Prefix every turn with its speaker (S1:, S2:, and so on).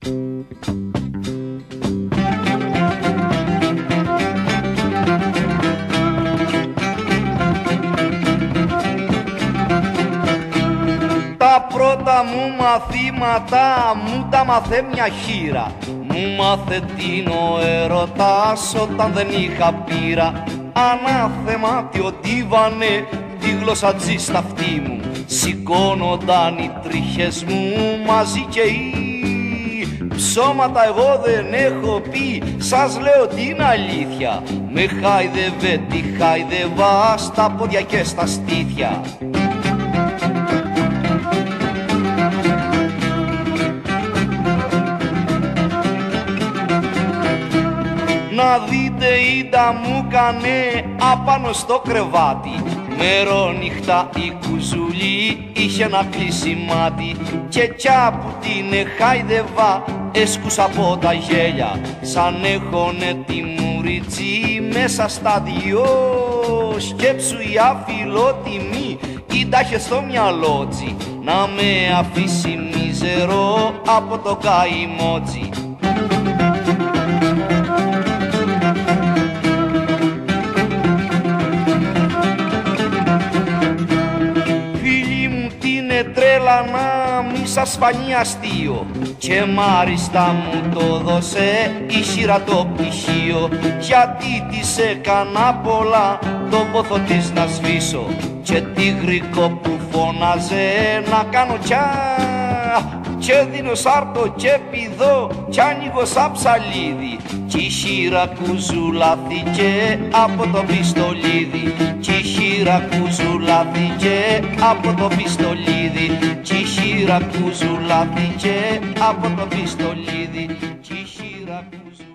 S1: Τα πρώτα μου μαθήματα μου τα μάθε μια χείρα. Μου μάθε την ο έρωτας όταν δεν είχα πείρα. Ανάθεμα τι οτίβανε τη γλωσσατζή στα αυτή μου. Σηκώνονταν οι τρίχες μου μαζί και οι ψώματα εγώ δεν έχω πει. Σας λέω την αλήθεια. Με χάιδευε τη χάιδευα στα πόδια και στα στήθια. Να δείτε ίντα μου κανε απάνω στο κρεβάτι. Μερόνυχτα η κουζουλή είχε να κλείσει μάτι. Και κιά που την χάιδευα έσκουσα από τα γέλια Σαν έχωνε τη μουριτσί μέσα στα δυο. Σκέψου η αφιλότιμη ή τάχε στο μυαλότσι Να με αφήσει μίζερο από το καημότσι τρέλα να μη σας φανεί αστείο. Και μάριστα μου το δώσε η σειρά το πτυχίο. Γιατί της έκανα πολλά το πόθο της να σβήσω. Και τη γρικό που φώναζε να κάνω κιά και δίνω σάρτο και πηδώ κι άνοιγω σαν ψαλίδι. Κι η χείρα κουζουλάθηκε από το πιστολίδι. Κι η χείρα κουζουλάθηκε από το πιστολίδι. Κι η χείρα κουζουλάθηκε από το πιστολίδι. Κι η χείρα κουζουλάθηκε